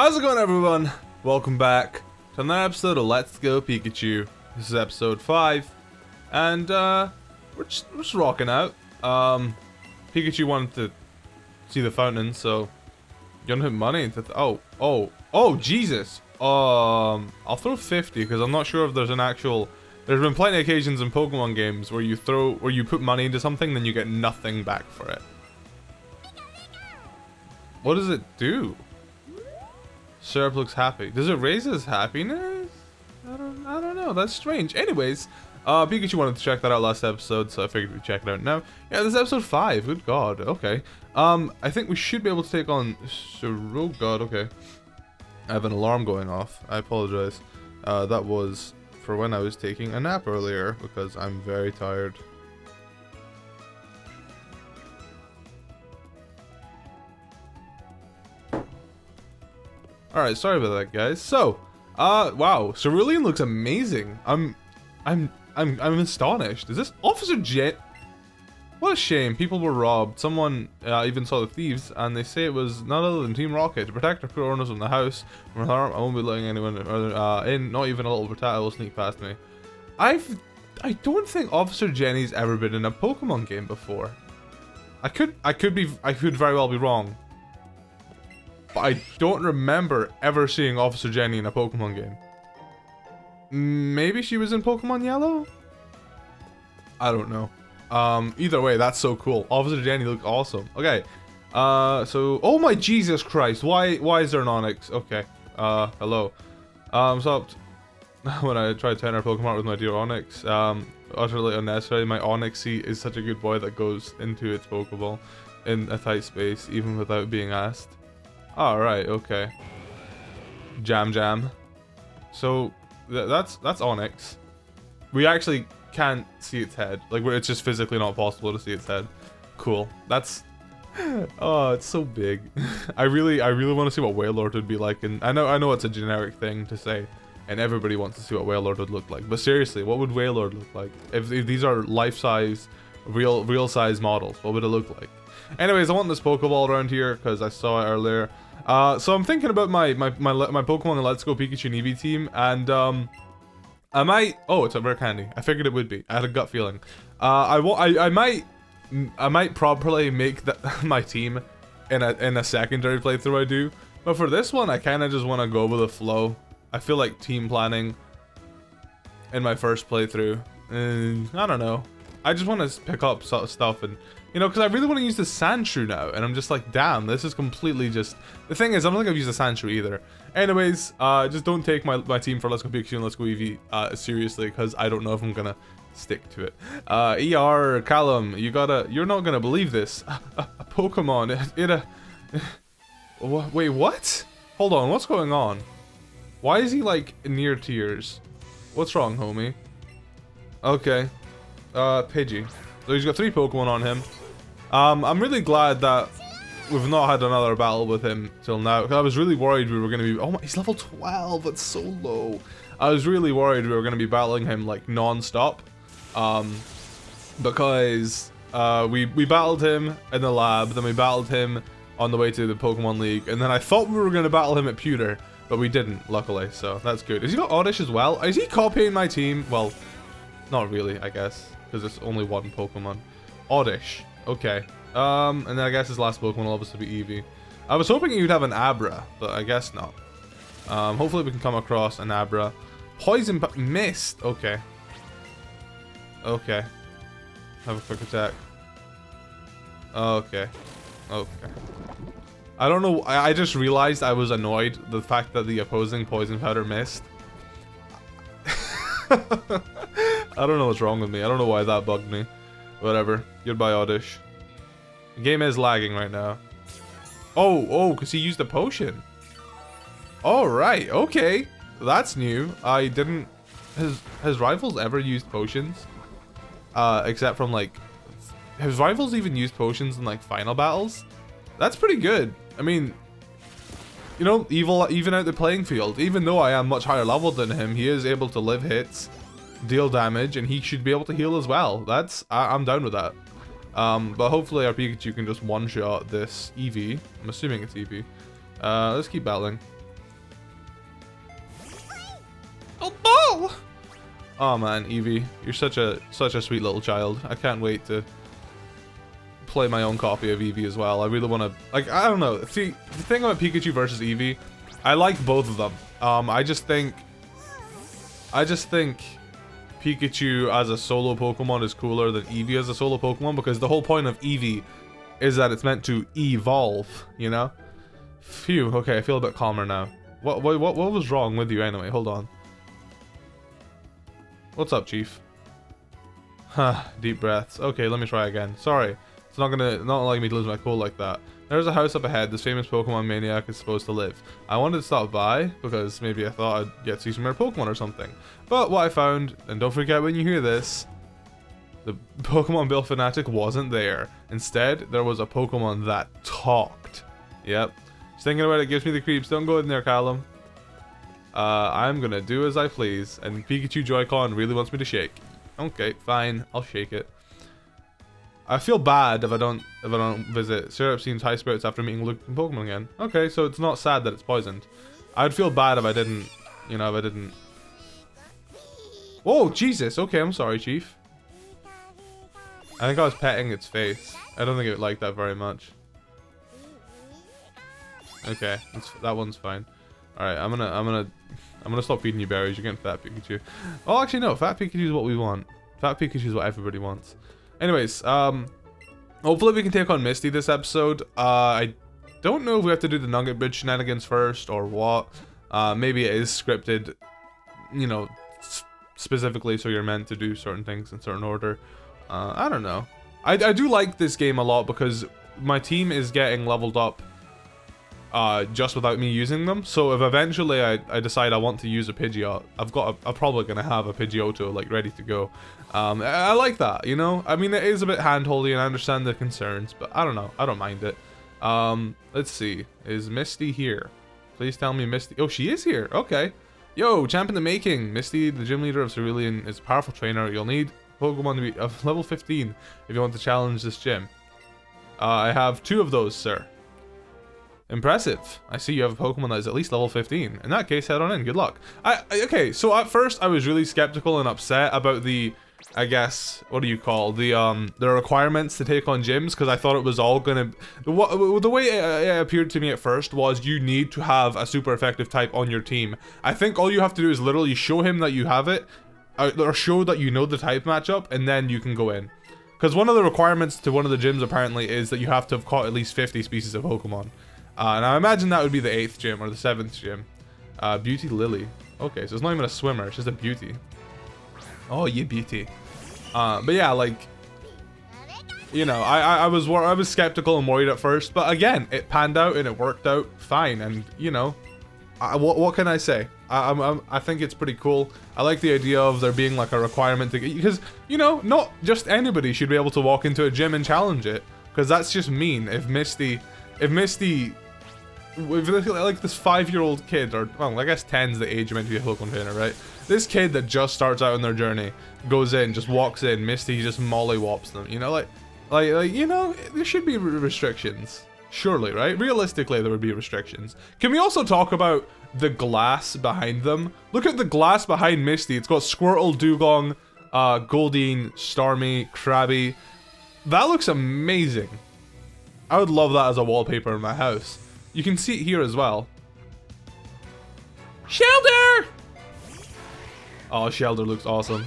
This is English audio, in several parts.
How's it going everyone? Welcome back to another episode of Let's Go Pikachu. This is episode 5. And uh, we're, just, we're just rocking out. Um, Pikachu wanted to see the fountain, so you don't have money to... Oh, oh, oh, Jesus. Um, I'll throw 50 because I'm not sure if there's an actual... There's been plenty of occasions in Pokemon games where you throw, where you put money into something, then you get nothing back for it. What does it do? Syrup looks happy. Does it raise his happiness? I don't, I don't know. That's strange. Anyways, uh, Pikachu wanted to check that out last episode, so I figured we'd check it out now. Yeah, this is episode 5. Good God. Okay. Um, I think we should be able to take on... Oh, God. Okay. I have an alarm going off. I apologize. Uh, that was for when I was taking a nap earlier, because I'm very tired. All right, sorry about that, guys. So, uh, wow, Cerulean looks amazing. I'm, I'm, I'm, I'm astonished. Is this Officer Jet? What a shame. People were robbed. Someone uh, even saw the thieves, and they say it was none other than Team Rocket to protect our poor owners from the house from harm. I won't be letting anyone uh, in. Not even a little Rattata will sneak past me. I've, I don't think Officer Jenny's ever been in a Pokemon game before. I could, I could be, I could very well be wrong. But I don't remember ever seeing Officer Jenny in a Pokemon game. Maybe she was in Pokemon Yellow? I don't know. Um, either way, that's so cool. Officer Jenny looked awesome. Okay. Uh, so, oh my Jesus Christ. Why, why is there an Onix? Okay. Uh, hello. Um, so, when I tried to enter Pokemon with my dear Onix, um, utterly unnecessary. My Onixie is such a good boy that goes into its Pokeball in a tight space, even without being asked. Alright, okay. Jam Jam. So, th that's that's Onix. We actually can't see its head. Like, it's just physically not possible to see its head. Cool. That's... Oh, it's so big. I really, I really want to see what Wailord would be like. And I know, I know it's a generic thing to say, and everybody wants to see what Wailord would look like. But seriously, what would Wailord look like? If, if these are life-size, real, real-size models, what would it look like? Anyways, I want this Pokeball around here because I saw it earlier. Uh, so I'm thinking about my my my, my Pokemon and Let's Go Pikachu and Eevee team, and um, I might. Oh, it's a rare candy. I figured it would be. I had a gut feeling. Uh, I I I might I might properly make the, my team in a in a secondary playthrough I do, but for this one I kind of just want to go with the flow. I feel like team planning in my first playthrough. And I don't know. I just want to pick up stuff and you know, because I really want to use the Sandshrew now, and I'm just like, damn, this is completely just... The thing is, I don't think I've used the Sandshrew either. Anyways, uh, just don't take my, my team for Let's Go Pikachu and Let's Go Eevee uh, seriously, because I don't know if I'm gonna stick to it. Uh, ER, Callum, you gotta... You're not gonna believe this. A, a, Pokemon, it a... Wait, what? Hold on, what's going on? Why is he, like, near tears? What's wrong, homie? Okay. Uh, Pidgey. So he's got three Pokemon on him. Um, I'm really glad that we've not had another battle with him till now. I was really worried we were going to be... Oh, my, he's level 12. That's so low. I was really worried we were going to be battling him, like, non-stop. Um, because uh, we, we battled him in the lab, then we battled him on the way to the Pokemon League, and then I thought we were going to battle him at Pewter, but we didn't, luckily, so that's good. Has he got Oddish as well? Is he copying my team? Well, not really, I guess because it's only one Pokemon. Oddish. Okay. Um, and then I guess his last Pokemon will obviously be Eevee. I was hoping you'd have an Abra, but I guess not. Um, hopefully we can come across an Abra. Poison Mist. Okay. Okay. Have a quick attack. Okay. Okay. I don't know. I, I just realized I was annoyed the fact that the opposing poison powder missed. I don't know what's wrong with me. I don't know why that bugged me. Whatever. Goodbye, Oddish. The game is lagging right now. Oh, oh, because he used a potion. All right, okay. That's new. I didn't... Has, has Rivals ever used potions? Uh, except from, like... Has Rivals even used potions in, like, final battles? That's pretty good. I mean, you know, evil even out the playing field. Even though I am much higher level than him, he is able to live hits deal damage, and he should be able to heal as well. That's I, am down with that. Um, but hopefully our Pikachu can just one-shot this Eevee. I'm assuming it's Eevee. Uh, let's keep battling. Oh ball! Oh man, Eevee, you're such a such a sweet little child. I can't wait to play my own copy of Eevee as well. I really want to, like, I don't know. See, the thing about Pikachu versus Eevee, I like both of them. Um, I just think, I just think Pikachu as a solo Pokemon is cooler than Eevee as a solo Pokemon because the whole point of Eevee is that it's meant to evolve, you know? Phew, okay, I feel a bit calmer now. What, what, what, what was wrong with you anyway? Hold on. What's up, Chief? Huh, deep breaths. Okay, let me try again. Sorry. It's not gonna, not allowing me to lose my cool like that. There's a house up ahead. This famous Pokemon maniac is supposed to live. I wanted to stop by because maybe I thought I'd get to see some rare Pokemon or something. But what I found, and don't forget when you hear this, the Pokemon Bill Fanatic wasn't there. Instead, there was a Pokemon that talked. Yep. Just thinking about it gives me the creeps. Don't go in there, Callum. Uh, I'm gonna do as I please, and Pikachu Joy-Con really wants me to shake. Okay, fine, I'll shake it. I feel bad if I don't if I don't visit. Syrup seems high spirits after meeting Luke and Pokemon again. Okay, so it's not sad that it's poisoned. I'd feel bad if I didn't, you know, if I didn't. Oh, Jesus. Okay, I'm sorry, Chief. I think I was petting its face. I don't think it liked that very much. Okay, that one's fine. All right, I'm gonna, I'm gonna, I'm gonna stop feeding you berries. You're getting fat Pikachu. Oh, actually no, fat Pikachu is what we want. Fat Pikachu is what everybody wants. Anyways, um, hopefully we can take on Misty this episode. Uh, I don't know if we have to do the Nugget Bridge shenanigans first or what. Uh, maybe it is scripted, you know, specifically so you're meant to do certain things in certain order. Uh, I don't know. I, I do like this game a lot because my team is getting leveled up uh, just without me using them. So if eventually I, I decide I want to use a Pidgeot, I've got a, I'm probably gonna have a Pidgeotto like ready to go. Um, I, I, like that, you know. I mean, it is a bit handholdy, and I understand the concerns, but I don't know. I don't mind it. Um, let's see. Is Misty here? Please tell me Misty. Oh, she is here. Okay. Yo, champ in the making. Misty, the gym leader of Cerulean, is a powerful trainer. You'll need Pokemon to be of level 15 if you want to challenge this gym. Uh, I have two of those, sir. Impressive. I see you have a Pokemon that is at least level 15. In that case, head on in. Good luck. I, okay, so at first I was really skeptical and upset about the, I guess, what do you call the um the requirements to take on gyms because I thought it was all gonna. What the way it, it appeared to me at first was you need to have a super effective type on your team. I think all you have to do is literally show him that you have it, uh, or show that you know the type matchup, and then you can go in. Because one of the requirements to one of the gyms apparently is that you have to have caught at least 50 species of Pokemon. Uh, and I imagine that would be the 8th gym or the 7th gym. Uh, beauty Lily. Okay, so it's not even a swimmer, it's just a beauty. Oh, you beauty. Uh, but yeah, like, you know, I, I, I was I was skeptical and worried at first, but again, it panned out and it worked out fine. And you know, I, what what can I say? I, I'm, I'm, I think it's pretty cool. I like the idea of there being like a requirement to get because you know, not just anybody should be able to walk into a gym and challenge it because that's just mean. If Misty, if Misty like this five-year-old kid, or well, I guess 10's the age you meant to be a Pokemon trainer, right? This kid that just starts out on their journey goes in, just walks in, Misty just mollywops them. You know, like, like, like, you know, there should be restrictions, surely, right? Realistically, there would be restrictions. Can we also talk about the glass behind them? Look at the glass behind Misty. It's got Squirtle, Dewgong, uh, Goldeen, Starmie, Krabby. That looks amazing. I would love that as a wallpaper in my house. You can see it here as well. Shellder! Oh, Shellder looks awesome.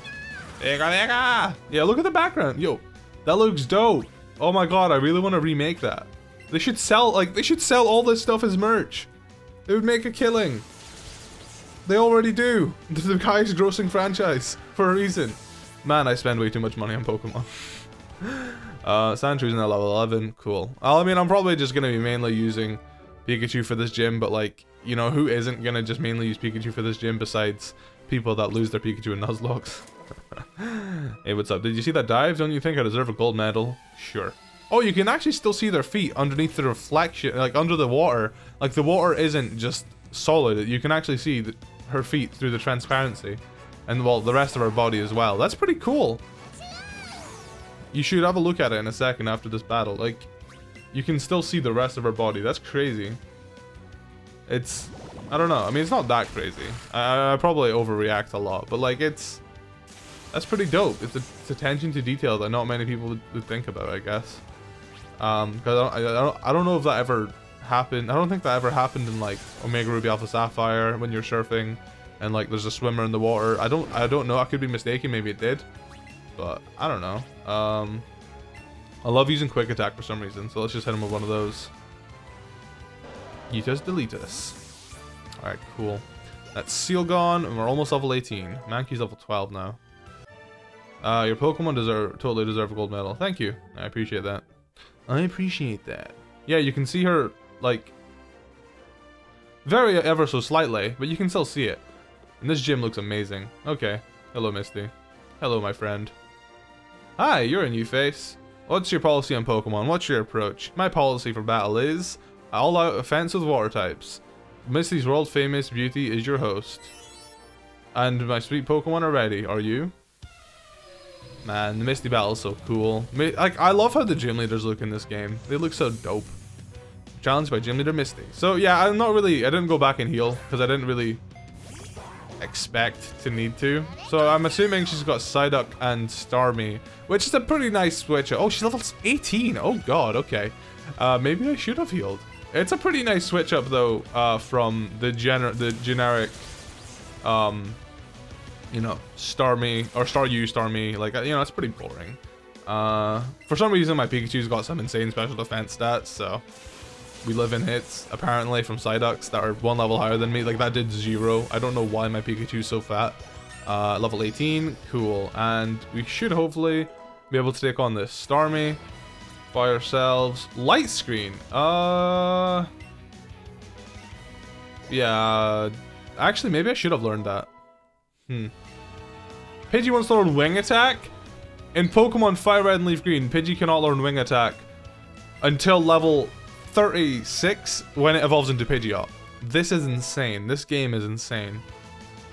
Yeah, look at the background. Yo, that looks dope. Oh my god, I really want to remake that. They should sell, like, they should sell all this stuff as merch. It would make a killing. They already do. The highest grossing franchise for a reason. Man, I spend way too much money on Pokemon. uh, Sandshrews now level 11. Cool. I mean, I'm probably just going to be mainly using Pikachu for this gym, but like, you know, who isn't gonna just mainly use Pikachu for this gym besides people that lose their Pikachu in Nuzlocke? hey, what's up? Did you see that dive? Don't you think I deserve a gold medal? Sure. Oh, you can actually still see their feet underneath the reflection, like under the water. Like the water isn't just solid. You can actually see the, her feet through the transparency. And well, the rest of her body as well. That's pretty cool. You should have a look at it in a second after this battle. Like, you can still see the rest of her body. That's crazy. It's... I don't know. I mean, it's not that crazy. I, I probably overreact a lot, but like, it's... That's pretty dope. It's, a, it's attention to detail that not many people would, think about, I guess. Um, because I, I, I, don't, I don't know if that ever happened. I don't think that ever happened in like Omega Ruby Alpha Sapphire when you're surfing and like there's a swimmer in the water. I don't I don't know. I could be mistaken. Maybe it did, but I don't know. Um, I love using quick attack for some reason, so let's just hit him with one of those. You just delete us. All right, cool. That's Seel gone, and we're almost level 18. Mankey's level 12 now. Uh, your Pokemon deserve totally deserve a gold medal. Thank you. I appreciate that. I appreciate that. Yeah, you can see her like very ever so slightly, but you can still see it. And this gym looks amazing. Okay. Hello, Misty. Hello, my friend. Hi, you're a new face. What's your policy on Pokemon? What's your approach? My policy for battle is all out offense with water types. Misty's world famous beauty is your host. And my sweet Pokemon are ready. Are you? Man, the Misty battle is so cool. Like, I love how the gym leaders look in this game. They look so dope. Challenged by gym leader Misty. So yeah, I'm not really, I didn't go back and heal because I didn't really expect to need to. So I'm assuming she's got Psyduck and Starmie, which is a pretty nice switch. Oh, she levels 18. Oh god, okay. Uh, maybe I should have healed. It's a pretty nice switch up though uh, from the gener the generic, um, you know, Starmie or Star Staryu Starmie. Like you know, it's pretty boring. Uh, for some reason, my Pikachu's got some insane special defense stats, so we live in hits apparently from Psyducks that are one level higher than me. Like that did zero. I don't know why my Pikachu's so fat. Uh, level 18, cool. And we should hopefully be able to take on this Starmie by ourselves. Light screen. Uh, yeah. Actually, maybe I should have learned that. Hmm. Pidgey wants to learn Wing Attack. In Pokemon Fire Red and Leaf Green, Pidgey cannot learn Wing Attack until level 36 when it evolves into Pidgeot. This is insane. This game is insane.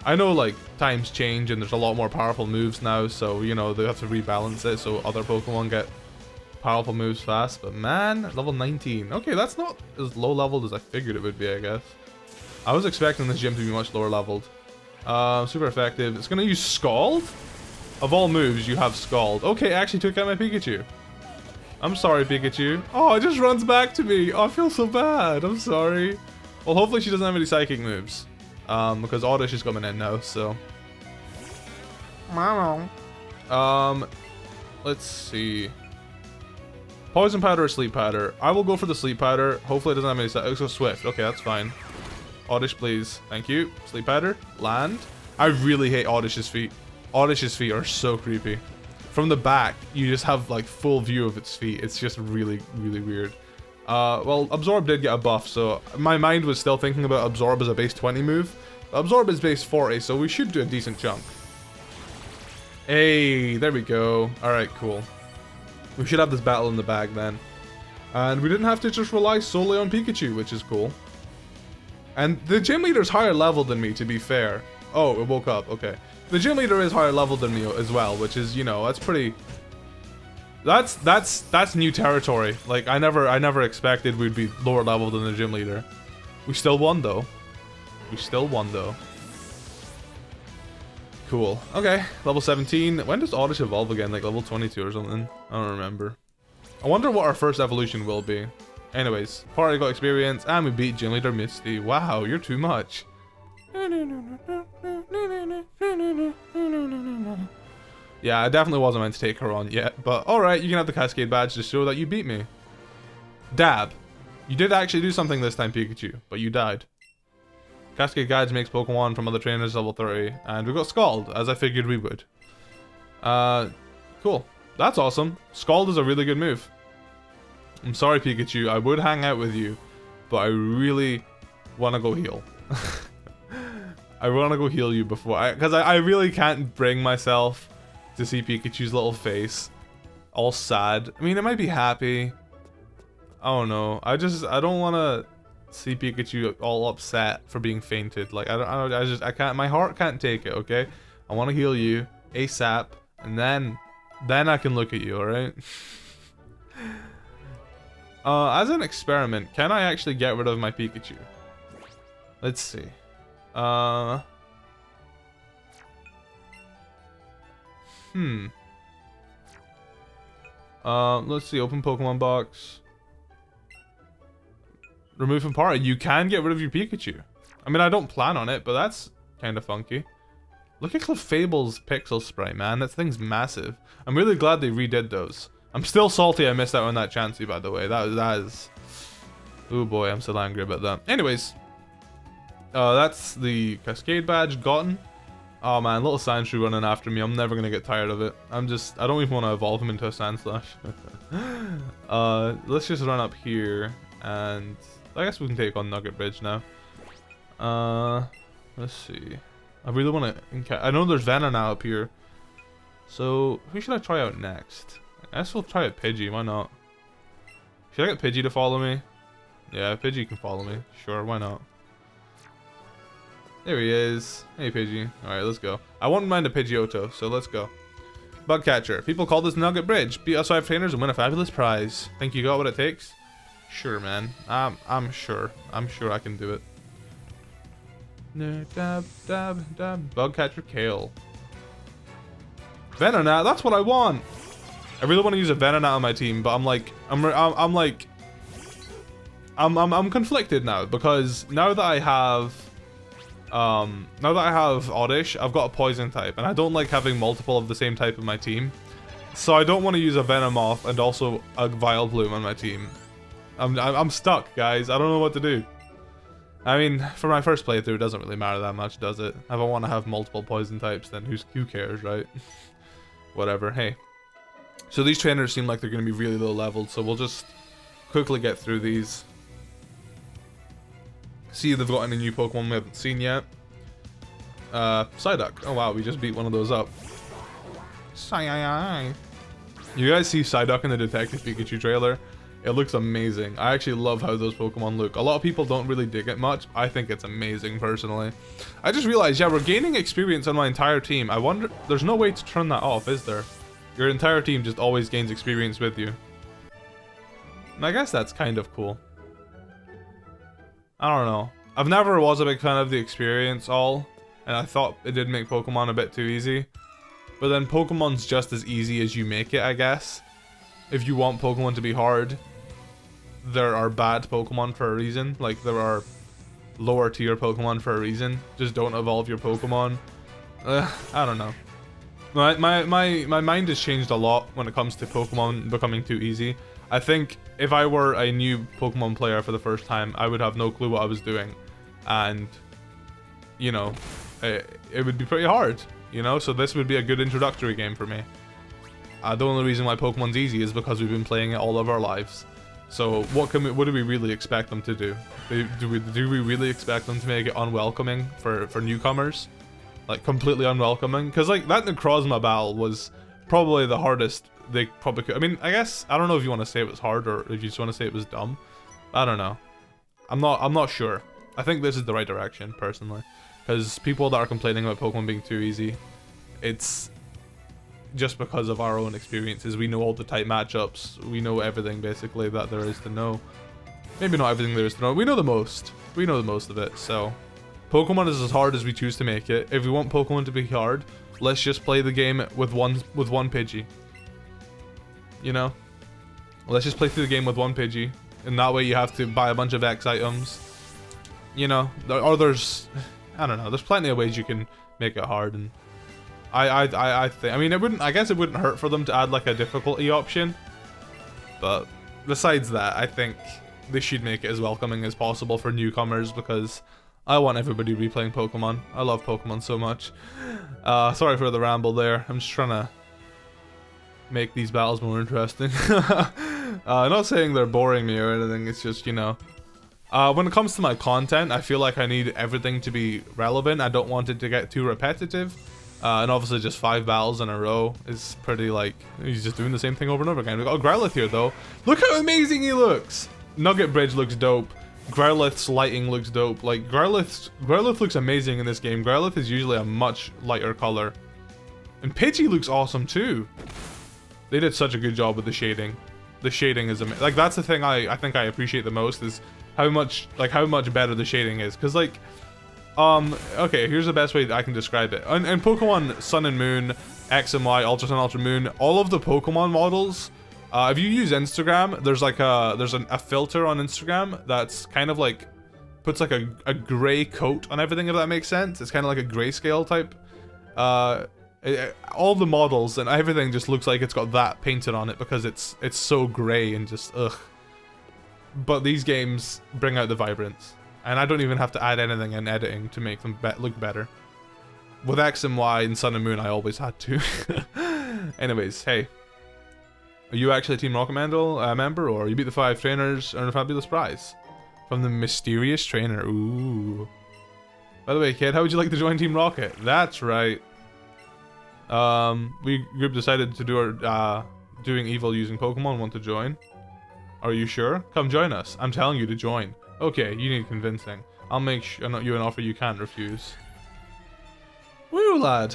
I know like times change and there's a lot more powerful moves now, so you know they have to rebalance it so other Pokemon get powerful moves fast, but man, level 19. Okay, that's not as low leveled as I figured it would be, I guess. I was expecting this gym to be much lower leveled. Uh, super effective. It's gonna use Scald? Of all moves, you have Scald. Okay, actually took out my Pikachu. I'm sorry, Pikachu. Oh, it just runs back to me. Oh, I feel so bad. I'm sorry. Well, hopefully she doesn't have any psychic moves. Um, because Oddish is coming in now, so. Um, let's see. Poison powder or sleep powder? I will go for the sleep powder. Hopefully it doesn't have any side. Let's go swift. Okay, that's fine. Oddish, please. Thank you. Sleep powder. Land. I really hate Oddish's feet. Oddish's feet are so creepy. From the back, you just have like full view of its feet. It's just really, really weird. Uh, well, Absorb did get a buff, so my mind was still thinking about Absorb as a base 20 move. Absorb is base 40, so we should do a decent chunk. Hey, there we go. Alright, cool. We should have this battle in the bag then. And we didn't have to just rely solely on Pikachu, which is cool. And the gym leader's higher level than me, to be fair. Oh, it woke up. Okay. The gym leader is higher level than me as well, which is, you know, that's pretty... That's that's that's new territory. Like I never I never expected we'd be lower level than the gym leader. We still won though. We still won though. Cool. Okay, level 17. When does Oddish evolve again? Like level 22 or something? I don't remember. I wonder what our first evolution will be. Anyways, party got experience and we beat Gym Leader Misty. Wow, you're too much. Yeah, I definitely wasn't meant to take her on yet, but alright, you can have the Cascade Badge to show that you beat me. Dab. You did actually do something this time, Pikachu, but you died. Cascade Badge makes Pokemon from other trainers level 30, and we got Scald, as I figured we would. Uh, cool. That's awesome. Scald is a really good move. I'm sorry, Pikachu, I would hang out with you, but I really want to go heal. I want to go heal you before, because I, I, I really can't bring myself to see Pikachu's little face all sad. I mean, it might be happy. I don't know. I just, I don't want to see Pikachu all upset for being fainted. Like, I don't, I don't, I just, I can't, my heart can't take it, okay? I want to heal you ASAP, and then, then I can look at you, alright? uh, as an experiment, can I actually get rid of my Pikachu? Let's see. Uh... Hmm. Uh, let's see. Open Pokemon box. Remove from party. You can get rid of your Pikachu. I mean, I don't plan on it, but that's kind of funky. Look at Clefable's Pixel Spray, man. That thing's massive. I'm really glad they redid those. I'm still salty I missed out on that Chansey, by the way. That, that is... Oh boy, I'm still angry about that. Anyways. Uh, that's the Cascade badge gotten. Oh man, little Sandshrew running after me. I'm never gonna get tired of it. I'm just... I don't even want to evolve him into a Sandslash. uh, let's just run up here. And... I guess we can take on Nugget Bridge now. Uh, let's see. I really want to... I know there's Venonat up here. So, who should I try out next? I guess we'll try out Pidgey, why not? Should I get Pidgey to follow me? Yeah, Pidgey can follow me. Sure, why not? There he is. Hey, Pidgey. Alright, let's go. I won't mind a Pidgeotto, so let's go. Bug catcher. People call this Nugget Bridge. Beat us 5 trainers and win a fabulous prize. Think you got what it takes? Sure, man. I'm, I'm sure. I'm sure I can do it. No, Dab, dab, dab. Bug catcher Kale. Venonat, that's what I want. I really want to use a Venonat on my team, but I'm like, I'm, I'm, I'm like, I'm, I'm, I'm conflicted now because now that I have, um, now that I have Oddish, I've got a Poison type, and I don't like having multiple of the same type in my team. So I don't want to use a Venomoth and also a Vileplume on my team. I'm, I'm stuck, guys. I don't know what to do. I mean, for my first playthrough, it doesn't really matter that much, does it? If I want to have multiple poison types, then who's who cares, right? Whatever. Hey. So these trainers seem like they're going to be really low leveled, so we'll just quickly get through these. See if they've got any new Pokemon we haven't seen yet. Uh, Psyduck. Oh wow, we just beat one of those up. Psy. You guys see Psyduck in the Detective Pikachu trailer? It looks amazing. I actually love how those Pokemon look. A lot of people don't really dig it much. I think it's amazing, personally. I just realized, yeah, we're gaining experience on my entire team. I wonder... There's no way to turn that off, is there? Your entire team just always gains experience with you. And I guess that's kind of cool. I don't know. I've never was a big fan of the experience all. And I thought it did make Pokemon a bit too easy. But then Pokemon's just as easy as you make it, I guess. If you want Pokemon to be hard, there are bad Pokemon for a reason. Like there are lower tier Pokemon for a reason. Just don't evolve your Pokemon. Uh, I don't know. My, my, my, my mind has changed a lot when it comes to Pokemon becoming too easy. I think if I were a new Pokemon player for the first time, I would have no clue what I was doing. And, you know, it, it would be pretty hard, you know? So this would be a good introductory game for me. Uh, the only reason why Pokemon's easy is because we've been playing it all of our lives. So what can we, what do we really expect them to do? Do we do we really expect them to make it unwelcoming for for newcomers, like completely unwelcoming? Because like that Necrozma battle was probably the hardest they probably could. I mean, I guess I don't know if you want to say it was hard or if you just want to say it was dumb. I don't know. I'm not I'm not sure. I think this is the right direction personally, because people that are complaining about Pokemon being too easy, it's just because of our own experiences. We know all the type matchups. We know everything basically that there is to know. Maybe not everything there is to know. We know the most. We know the most of it. So Pokemon is as hard as we choose to make it. If we want Pokemon to be hard, let's just play the game with one with one Pidgey. You know? Let's just play through the game with one Pidgey. And that way you have to buy a bunch of X items. You know? Or there's... I don't know. There's plenty of ways you can make it hard and I I I think I mean it wouldn't I guess it wouldn't hurt for them to add like a difficulty option. But besides that, I think they should make it as welcoming as possible for newcomers because I want everybody to be playing Pokemon. I love Pokemon so much. Uh, sorry for the ramble there. I'm just trying to make these battles more interesting. uh, not saying they're boring me or anything, it's just, you know. Uh, when it comes to my content, I feel like I need everything to be relevant. I don't want it to get too repetitive. Uh, and obviously just five battles in a row is pretty like, he's just doing the same thing over and over again. We got Growlithe here though. Look how amazing he looks! Nugget Bridge looks dope. Growlithe's lighting looks dope. Like Growlithe, Growlithe looks amazing in this game. Growlithe is usually a much lighter color. And Pidgey looks awesome too. They did such a good job with the shading. The shading is amazing. Like that's the thing I, I think I appreciate the most is how much, like how much better the shading is. Cause like, um, okay, here's the best way I can describe it. In, in Pokemon Sun and Moon X and Y, Ultra Sun, Ultra Moon, all of the Pokemon models. Uh, if you use Instagram, there's like a there's an, a filter on Instagram that's kind of like puts like a, a gray coat on everything. If that makes sense, it's kind of like a grayscale type. Uh, all the models and everything just looks like it's got that painted on it because it's it's so gray and just ugh. But these games bring out the vibrance, and I don't even have to add anything in editing to make them be look better. With X and Y and Sun and Moon, I always had to. Anyways, hey. Are you actually a Team Rocket Mandel, uh, member, or you beat the five trainers, earn a fabulous prize? From the mysterious trainer, ooh. By the way, kid, how would you like to join Team Rocket? That's right. Um, we group decided to do our, uh, doing evil using Pokemon, want to join? Are you sure? Come join us. I'm telling you to join. Okay, you need convincing. I'll make sure you an offer you can't refuse. Woo, lad.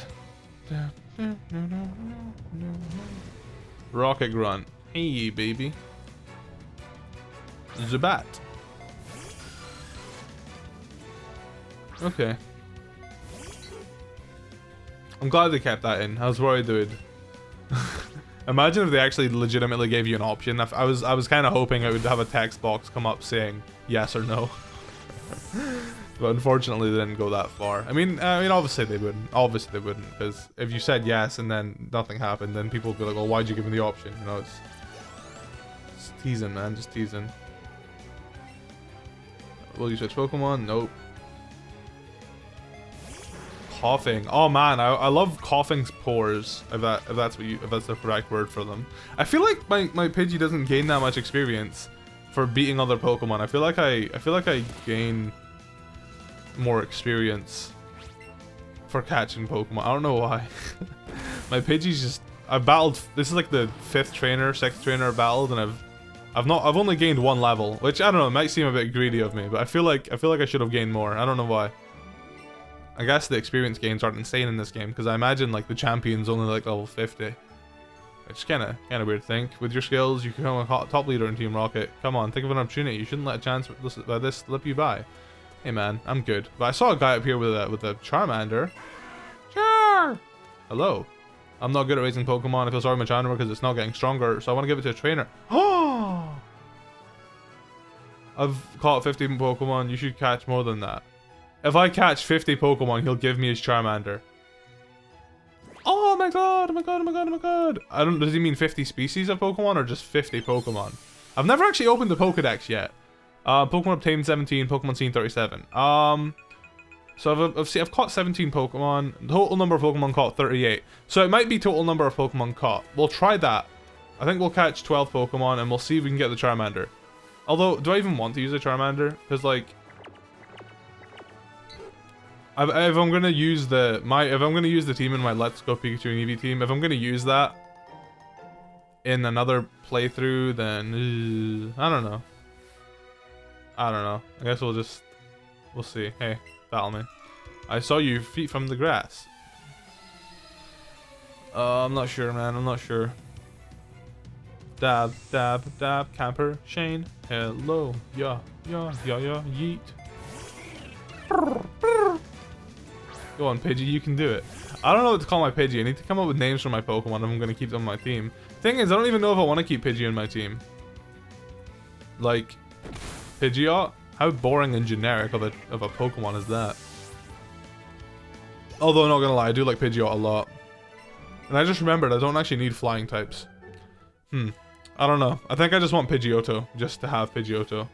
Rocket Grunt. Hey, baby. Zubat. Okay. I'm glad they kept that in. I was worried they would. Imagine if they actually legitimately gave you an option. I was I was kind of hoping it would have a text box come up saying yes or no. but unfortunately, they didn't go that far. I mean, I mean, obviously they wouldn't. Obviously they wouldn't, because if you said yes and then nothing happened, then people would be like, "Well, why'd you give me the option?" You know, it's, it's teasing, man, just teasing. Will you switch Pokemon? Nope Koffing. Oh man, I, I love coughing pores. If that if that's what you if that's the correct word for them. I feel like my my Pidgey doesn't gain that much experience for beating other Pokemon. I feel like I I feel like I gain more experience for catching Pokemon. I don't know why. my Pidgey's just I've battled this is like the fifth trainer, sixth trainer I've battled and I've I've not I've only gained one level, which I don't know, it might seem a bit greedy of me, but I feel like I feel like I should have gained more. I don't know why. I guess the experience gains aren't insane in this game, because I imagine like the champion's only like level 50. Which kind of kind of weird to think. With your skills, you can become a top leader in Team Rocket. Come on, think of an opportunity. You shouldn't let a chance like this slip you by. Hey man, I'm good. But I saw a guy up here with a with a Charmander. Char! Hello. I'm not good at raising Pokemon. I feel sorry for my Charmander because it's not getting stronger, so I want to give it to a trainer. Oh! I've caught 50 Pokemon. You should catch more than that. If I catch 50 Pokemon, he'll give me his Charmander. Oh my god, oh my god, oh my god, oh my god. I don't, does he mean 50 species of Pokemon or just 50 Pokemon? I've never actually opened the Pokedex yet. Uh, Pokemon obtained 17, Pokemon seen 37. Um, so I've, I've, seen, I've caught 17 Pokemon. Total number of Pokemon caught 38. So it might be total number of Pokemon caught. We'll try that. I think we'll catch 12 Pokemon and we'll see if we can get the Charmander. Although, do I even want to use a Charmander? Because like, if I'm gonna use the my if I'm gonna use the team in my Let's Go Pikachu and Eevee team, if I'm gonna use that in another playthrough, then uh, I don't know. I don't know. I guess we'll just we'll see. Hey, battle me. I saw you feet from the grass. Uh, I'm not sure, man. I'm not sure. Dab, dab, dab, camper, Shane. Hello, yeah, yeah, yeah, yeah, yeet. Go on, Pidgey, you can do it. I don't know what to call my Pidgey. I need to come up with names for my Pokemon I'm going to keep them on my team. Thing is, I don't even know if I want to keep Pidgey in my team. Like, Pidgeot? How boring and generic of a, of a Pokemon is that? Although, not gonna lie, I do like Pidgeot a lot. And I just remembered I don't actually need flying types. Hmm. I don't know. I think I just want Pidgeotto, just to have Pidgeotto.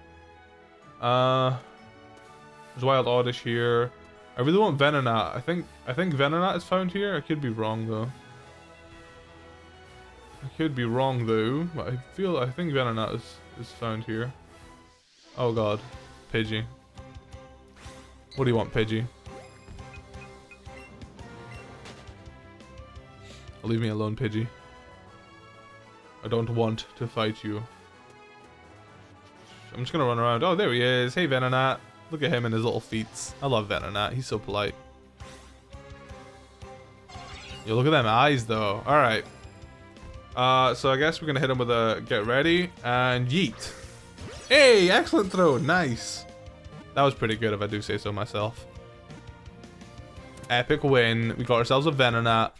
Uh, there's Wild Oddish here. I really want Venonat. I think I think Venonat is found here. I could be wrong though. I could be wrong though, but I feel I think Venonat is is found here. Oh god, Pidgey. What do you want, Pidgey? Leave me alone, Pidgey. I don't want to fight you. I'm just gonna run around. Oh, there he is. Hey, Venonat. Look at him and his little feats. I love Venonat. He's so polite. Yo, look at them eyes, though. All right. Uh, so I guess we're gonna hit him with a get ready and yeet. Hey, excellent throw. Nice. That was pretty good if I do say so myself. Epic win. We got ourselves a Venonat.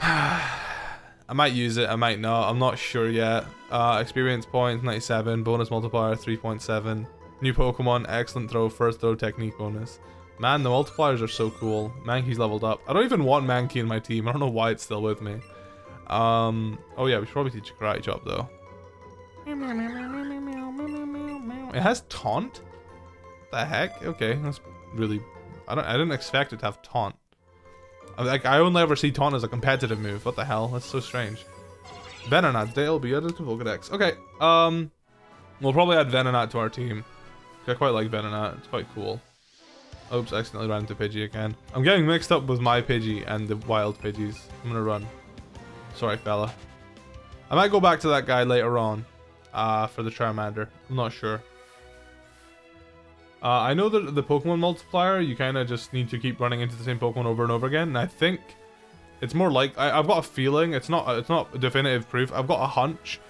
I might use it, I might not. I'm not sure yet. Uh, experience points, 97. Bonus multiplier, 3.7. New Pokemon, excellent throw, first throw technique bonus. Man, the multipliers are so cool. Mankey's leveled up. I don't even want Mankey in my team. I don't know why it's still with me. Um, oh yeah, we should probably teach karate chop though. It has taunt? The heck? Okay, that's really... I don't. I didn't expect it to have taunt. Like I only ever see taunt as a competitive move. What the hell? That's so strange. Venonat, they'll be added to Pokedex. Okay, um, we'll probably add Venonat to our team. I quite like Venonat. It's quite cool. Oops, accidentally ran into Pidgey again. I'm getting mixed up with my Pidgey and the wild Pidgeys. I'm gonna run. Sorry, fella. I might go back to that guy later on uh, for the Charmander. I'm not sure. Uh, I know that the Pokemon multiplier, you kind of just need to keep running into the same Pokemon over and over again. And I think it's more like I, have got a feeling. It's not. It's not definitive proof. I've got a hunch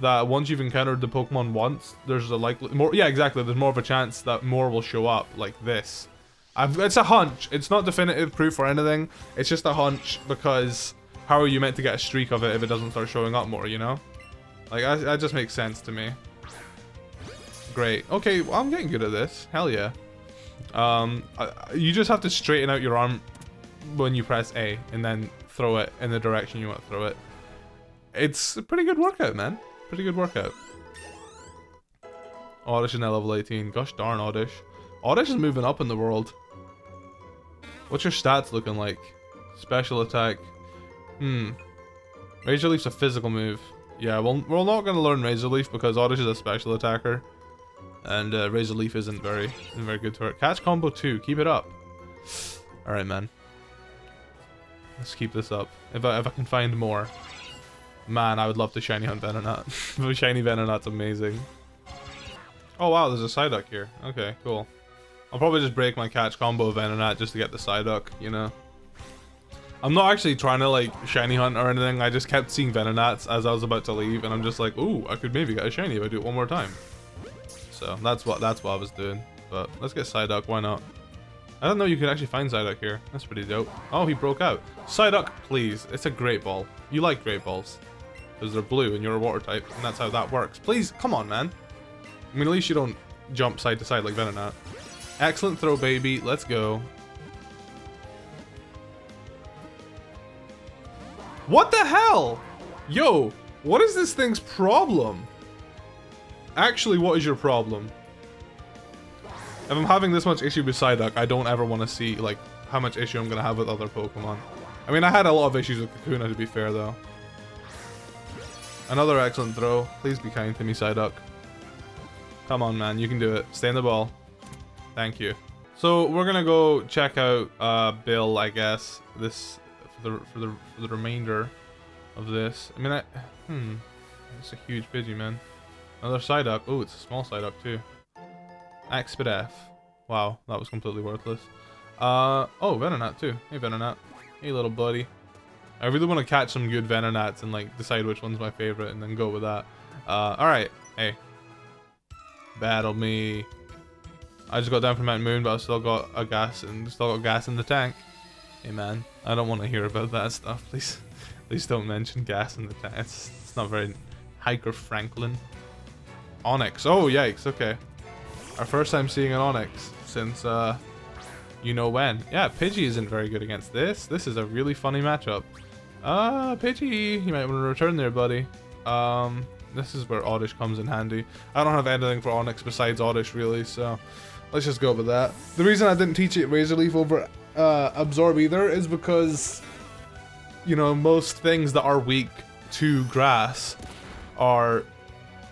that once you've encountered the Pokemon once, there's a likely more. Yeah, exactly. There's more of a chance that more will show up like this. I've, it's a hunch. It's not definitive proof or anything. It's just a hunch because how are you meant to get a streak of it if it doesn't start showing up more? You know, like I, that just makes sense to me. Great. Okay, well, I'm getting good at this. Hell yeah. Um, you just have to straighten out your arm when you press A and then throw it in the direction you want to throw it. It's a pretty good workout, man. Pretty good workout. Oddish is now level 18. Gosh darn Oddish. Oddish is moving up in the world. What's your stats looking like? Special attack. Hmm. Razor Leaf's a physical move. Yeah, well, we're not going to learn Razor Leaf because Oddish is a special attacker. And uh, Razor Leaf isn't very isn't very good to her. Catch combo 2. Keep it up. Alright, man. Let's keep this up. If I, if I can find more. Man, I would love to shiny hunt Venonat. shiny Venonat's amazing. Oh wow, there's a Psyduck here. Okay, cool. I'll probably just break my catch combo of Venonat just to get the Psyduck, you know. I'm not actually trying to like shiny hunt or anything. I just kept seeing Venonats as I was about to leave and I'm just like, ooh, I could maybe get a shiny if I do it one more time. So that's what that's what I was doing. But let's get Psyduck, why not? I don't know you can actually find Psyduck here. That's pretty dope. Oh, he broke out. Psyduck, please. It's a great ball. You like great balls. Because they're blue and you're a water type, and that's how that works. Please, come on, man. I mean, at least you don't jump side to side like Venonat. Excellent throw, baby. Let's go. What the hell? Yo, what is this thing's problem? Actually, what is your problem? If I'm having this much issue with Psyduck, I don't ever want to see, like, how much issue I'm going to have with other Pokemon. I mean, I had a lot of issues with Kakuna, to be fair, though. Another excellent throw. Please be kind to me, Psyduck. Come on, man. You can do it. Stay in the ball. Thank you. So, we're to go check out uh, Bill, I guess, this for the, for the, for the remainder of this. I mean, I... Hmm. It's a huge Pidgey, man. Another Psyduck. Oh, it's a small Psyduck too. Exped F. Wow, that was completely worthless. Uh, oh, Venonat too. Hey, Venonat. Hey, little buddy. I really want to catch some good Venonats and like decide which one's my favorite and then go with that. Uh, alright. Hey. Battle me. I just got down from Mount Moon, but I still got a gas and still got gas in the tank. Hey man, I don't want to hear about that stuff. Please, please don't mention gas in the tank. It's, it's not very hiker Franklin. Onix. Oh, yikes. Okay. Our first time seeing an Onix since, uh, you know when. Yeah, Pidgey isn't very good against this. This is a really funny matchup. Uh, Pidgey, you might want to return there, buddy. Um, this is where Oddish comes in handy. I don't have anything for Onix besides Oddish, really, so let's just go with that. The reason I didn't teach it Razor Leaf over uh, Absorb either is because, you know, most things that are weak to grass are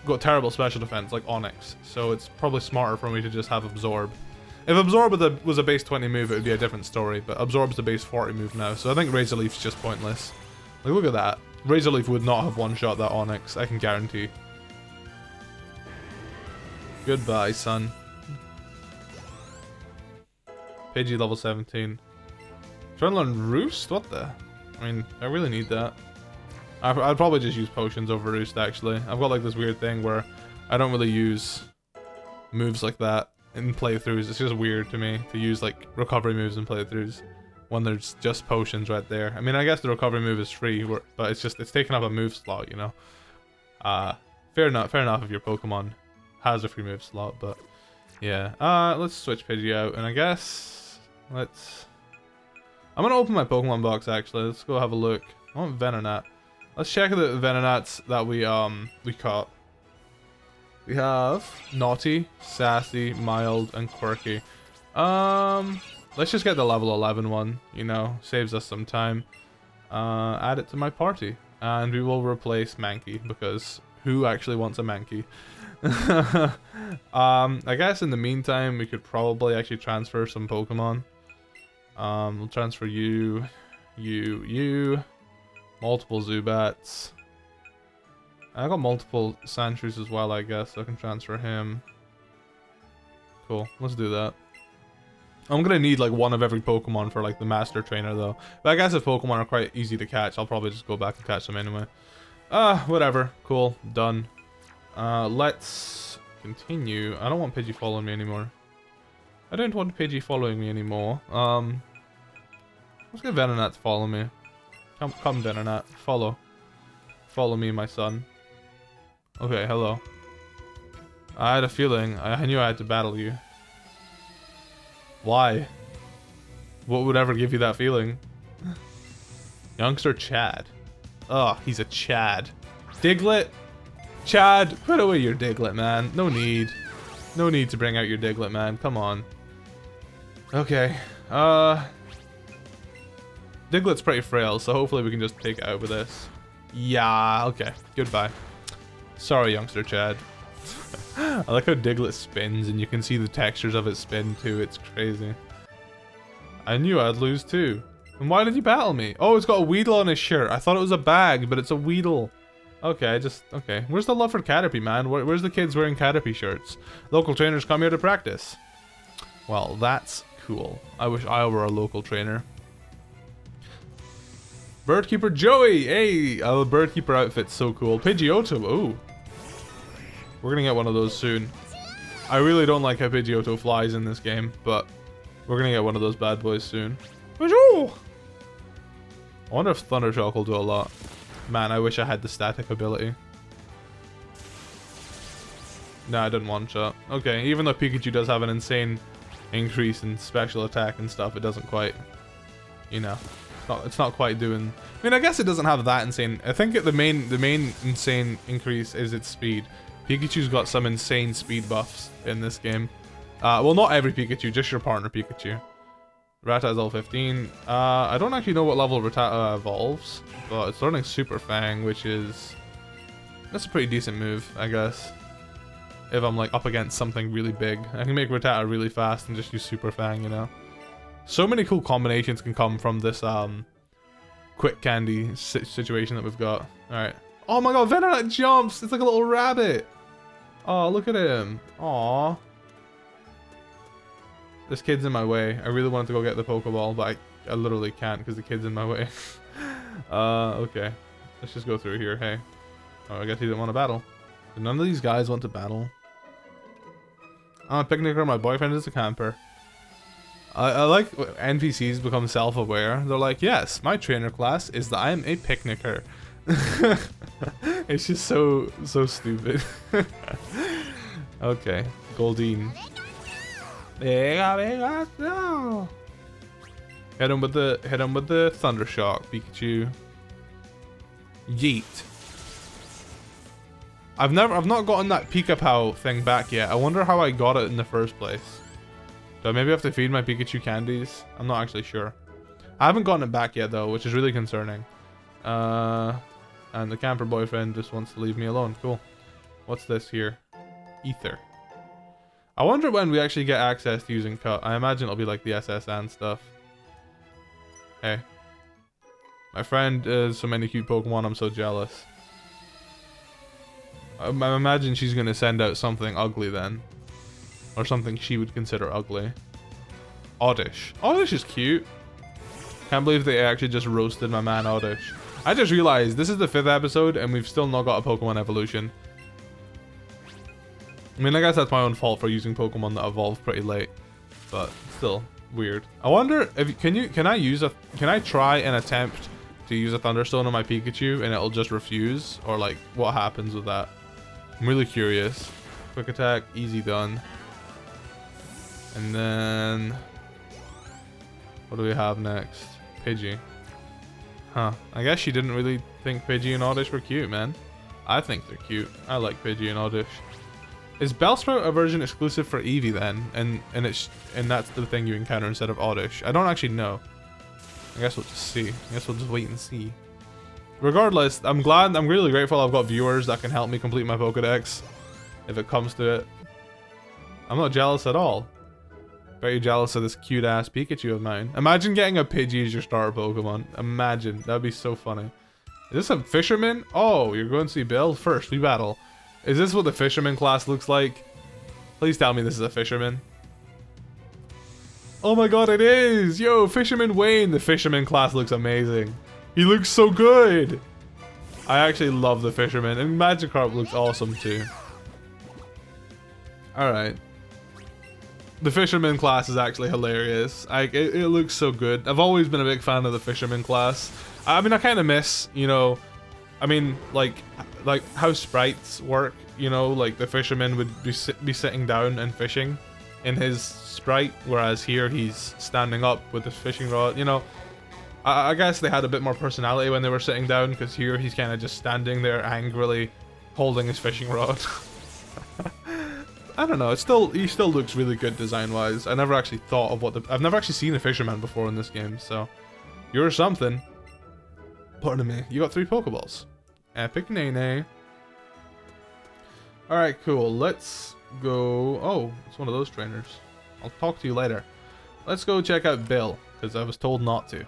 got terrible special defense like Onix, so it's probably smarter for me to just have Absorb. If Absorb was a, was a base 20 move, it would be a different story, but Absorb's the base 40 move now, so I think Razor Leaf's just pointless. Like, look at that. Razor Leaf would not have one-shot that Onix, I can guarantee. Goodbye, son. Pidgey level 17. Trying to learn Roost? What the? I mean, I really need that. I'd probably just use potions over Roost, actually. I've got like this weird thing where I don't really use moves like that in playthroughs. It's just weird to me to use like recovery moves in playthroughs. When there's just potions right there. I mean, I guess the recovery move is free, but it's just, it's taking up a move slot, you know? Uh, fair enough, fair enough if your Pokemon has a free move slot, but yeah. Uh, let's switch Pidgey out, and I guess let's... I'm gonna open my Pokemon box, actually. Let's go have a look. I want Venonat. Let's check the Venonats that we, um, we caught. We have Naughty, Sassy, Mild, and Quirky. Um, let's just get the level 11 one, you know, saves us some time. Uh, add it to my party. And we will replace Mankey, because who actually wants a Mankey? um, I guess in the meantime, we could probably actually transfer some Pokemon. Um, we'll transfer you, you, you, multiple Zubats. I got multiple Sandshrews as well, I guess, so I can transfer him. Cool, let's do that. I'm gonna need like one of every Pokemon for like the Master Trainer though. But I guess if Pokemon are quite easy to catch, I'll probably just go back and catch them anyway. Ah, uh, whatever. Cool, done. Uh, let's continue. I don't want Pidgey following me anymore. I don't want Pidgey following me anymore. Um, let's get Venonat to follow me. Come, come Venonat, follow. Follow me, my son. Okay, hello. I had a feeling. I knew I had to battle you. Why? What would ever give you that feeling? Youngster Chad. Oh, he's a Chad. Diglett? Chad, put away your Diglett, man. No need. No need to bring out your Diglett, man. Come on. Okay. Uh... Diglett's pretty frail, so hopefully we can just take it out with this. Yeah, okay. Goodbye. Sorry, youngster Chad. I like how Diglett spins and you can see the textures of it spin too. It's crazy. I knew I'd lose too. And why did you battle me? Oh, it's got a Weedle on his shirt. I thought it was a bag, but it's a Weedle. Okay, just, okay. Where's the love for Caterpie, man? Where, where's the kids wearing Caterpie shirts? Local trainers come here to practice. Well, that's cool. I wish I were a local trainer. Birdkeeper Joey! Hey! Oh, the Birdkeeper outfit's so cool. Pidgeotto, oh. We're gonna get one of those soon. I really don't like how Pidgeotto flies in this game, but we're gonna get one of those bad boys soon. I wonder if Thunder Shock will do a lot. Man, I wish I had the static ability. No, I didn't one-shot. Okay, even though Pikachu does have an insane increase in special attack and stuff, it doesn't quite, you know, it's not, it's not quite doing... I mean, I guess it doesn't have that insane... I think the main, the main insane increase is its speed. Pikachu's got some insane speed buffs in this game. Uh, well, not every Pikachu, just your partner Pikachu. Rattata is level 15. Uh, I don't actually know what level Rattata evolves, but it's learning Super Fang, which is... That's a pretty decent move, I guess. If I'm like up against something really big. I can make Rattata really fast and just use Super Fang, you know? So many cool combinations can come from this um, quick candy situation that we've got. Alright. Oh my god, Venonat jumps! It's like a little rabbit! Oh, look at him. Aw. This kid's in my way. I really wanted to go get the Pokeball, but I, I literally can't because the kid's in my way. uh, okay. Let's just go through here. Hey. Oh, I guess he didn't want to battle. none of these guys want to battle. I'm a picnicker. My boyfriend is a camper. I, I like NPCs become self-aware. They're like, yes, my trainer class is that I am a picnicker. it's just so so stupid. okay, no. Hit him with the hit him with the thunder shock, Pikachu. Yeet. I've never I've not gotten that Pika thing back yet. I wonder how I got it in the first place. Do I maybe have to feed my Pikachu candies? I'm not actually sure. I haven't gotten it back yet though, which is really concerning. Uh and the camper boyfriend just wants to leave me alone. Cool. What's this here? Ether. I wonder when we actually get access to using cut. I imagine it'll be like the SS and stuff. Hey. My friend has so many cute Pokemon, I'm so jealous. I, I imagine she's going to send out something ugly then. Or something she would consider ugly. Oddish. Oddish is cute. Can't believe they actually just roasted my man Oddish. I just realized this is the fifth episode and we've still not got a Pokemon evolution. I mean, I guess that's my own fault for using Pokemon that evolved pretty late. But still, weird. I wonder if can you can I use a can I try and attempt to use a Thunderstone on my Pikachu and it'll just refuse or like what happens with that? I'm really curious. Quick attack, easy done. And then what do we have next? Pidgey. Huh. I guess she didn't really think Pidgey and Oddish were cute, man. I think they're cute. I like Pidgey and Oddish. Is Bellsprout a version exclusive for Eevee then? And and it's and that's the thing you encounter instead of Oddish? I don't actually know. I guess we'll just see. I guess we'll just wait and see. Regardless, I'm glad, I'm really grateful I've got viewers that can help me complete my Pokedex. If it comes to it. I'm not jealous at all. Very jealous of this cute ass Pikachu of mine. Imagine getting a Pidgey as your starter Pokemon. Imagine. That'd be so funny. Is this a fisherman? Oh, you're going to see Bill? First, we battle. Is this what the fisherman class looks like? Please tell me this is a fisherman. Oh my god, it is! Yo, Fisherman Wayne! The fisherman class looks amazing. He looks so good! I actually love the fisherman, and Magikarp looks awesome too. Alright. The fisherman class is actually hilarious. Like, it, it looks so good. I've always been a big fan of the fisherman class. I mean, I kind of miss, you know, I mean, like, like how sprites work. You know, like the fisherman would be be sitting down and fishing in his sprite, whereas here he's standing up with his fishing rod. You know, I, I guess they had a bit more personality when they were sitting down, because here he's kind of just standing there angrily holding his fishing rod. Don't know. It still he still looks really good design wise. I never actually thought of what the I've never actually seen a fisherman before in this game, so you're something. Pardon me. You got three Pokeballs. Epic Nene. Alright, cool. Let's go... Oh, it's one of those trainers. I'll talk to you later. Let's go check out Bill, because I was told not to.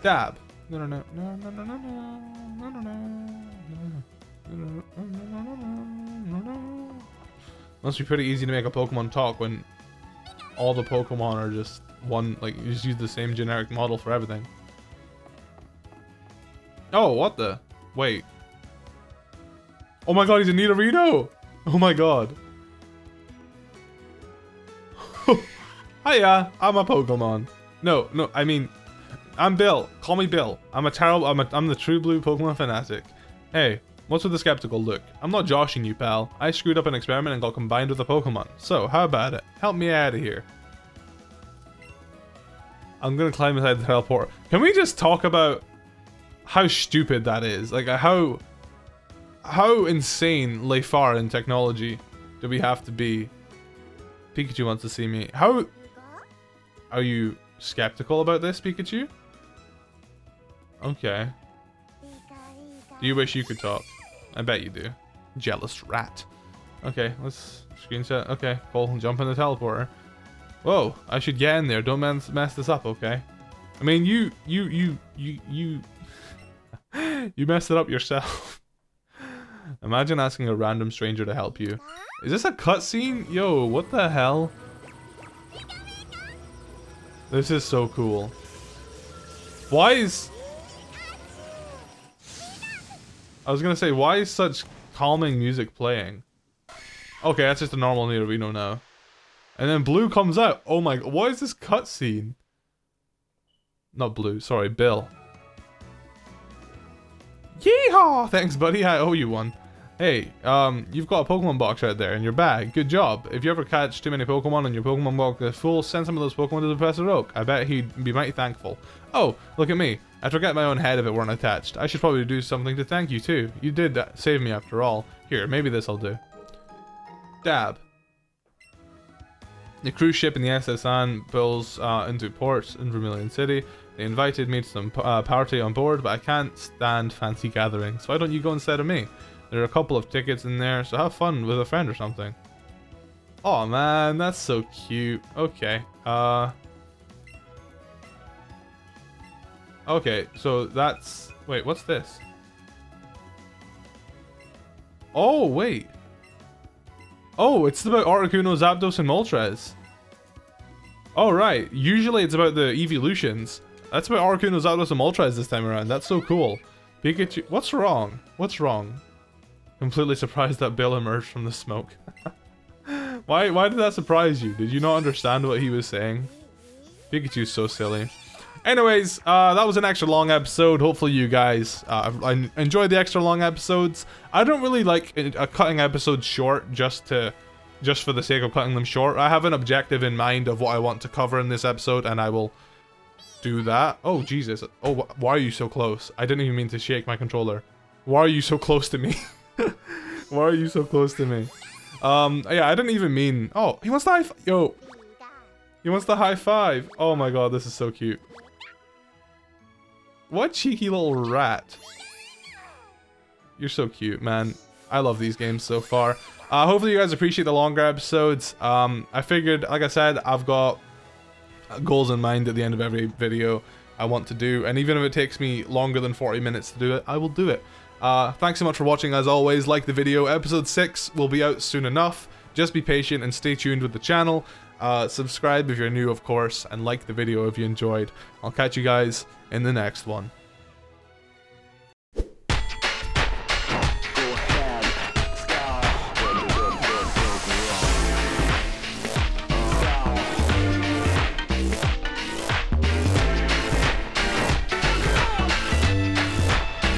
Dab. No no no no no no no, no, no, no, no, no, no, no, no, no. Must be pretty easy to make a Pokemon talk when all the Pokemon are just one, like, you just use the same generic model for everything. Oh, what the? Wait. Oh my god, he's a Nidorino! Oh my god. Hiya, I'm a Pokemon. No, no, I mean, I'm Bill. Call me Bill. I'm a terrible, I'm, a, I'm the true blue Pokemon fanatic. Hey, what's with the skeptical look? I'm not joshing you, pal. I screwed up an experiment and got combined with a Pokemon. So, how about it? Help me out of here. I'm gonna climb inside the teleporter. Can we just talk about how stupid that is. Like uh, how how insane far in technology do we have to be? Pikachu wants to see me. How are you skeptical about this, Pikachu? Okay. Do you wish you could talk? I bet you do. Jealous rat. Okay, let's screenshot. Okay, cool. Jump in the teleporter. Whoa, I should get in there. Don't mess, mess this up, okay? I mean, you, you, you, you, you you messed it up yourself. Imagine asking a random stranger to help you. Is this a cutscene? Yo, what the hell? This is so cool. Why is... I was gonna say, why is such calming music playing? Okay, that's just a normal Nidorino now. And then Blue comes out. Oh my... What is this cutscene? Not Blue, sorry, Bill. Yeehaw! Thanks, buddy. I owe you one. Hey, um, you've got a Pokemon box right there in your bag. Good job. If you ever catch too many Pokemon and your Pokemon box is full, send some of those Pokemon to Professor Oak. I bet he'd be mighty thankful. Oh, look at me. I'd forget my own head if it weren't attached. I should probably do something to thank you too. You did save me after all. Here, maybe this'll do. Dab. The cruise ship in the S.S. Anne pulls uh, into port in Vermilion City. They invited me to some uh, party on board, but I can't stand fancy gatherings. Why don't you go instead of me? There are a couple of tickets in there, so have fun with a friend or something. Oh man, that's so cute. Okay. Uh. Okay, so that's... Wait, what's this? Oh, wait. Oh, it's about Articuno, Zapdos, and Moltres. Oh, right. Usually it's about the evolutions. That's why Articuno, Zapdos, and Moltres this time around. That's so cool. Pikachu... What's wrong? What's wrong? Completely surprised that Bill emerged from the smoke. why, why did that surprise you? Did you not understand what he was saying? Pikachu's so silly. Anyways, uh, that was an extra long episode. Hopefully you guys uh, enjoyed the extra long episodes. I don't really like a cutting episodes short just to just for the sake of cutting them short. I have an objective in mind of what I want to cover in this episode, and I will do that. Oh, Jesus. Oh, wh why are you so close? I didn't even mean to shake my controller. Why are you so close to me? why are you so close to me? Um, yeah, I didn't even mean... Oh, he wants the high... five. Yo. He wants the high five. Oh my god, this is so cute. What cheeky little rat. You're so cute, man. I love these games so far. Uh, hopefully you guys appreciate the longer episodes. Um, I figured, like I said, I've got goals in mind at the end of every video I want to do. And even if it takes me longer than 40 minutes to do it, I will do it. Uh, thanks so much for watching as always. Like the video. Episode 6 will be out soon enough. Just be patient and stay tuned with the channel. Uh, subscribe if you're new, of course, and like the video if you enjoyed. I'll catch you guys in the next one.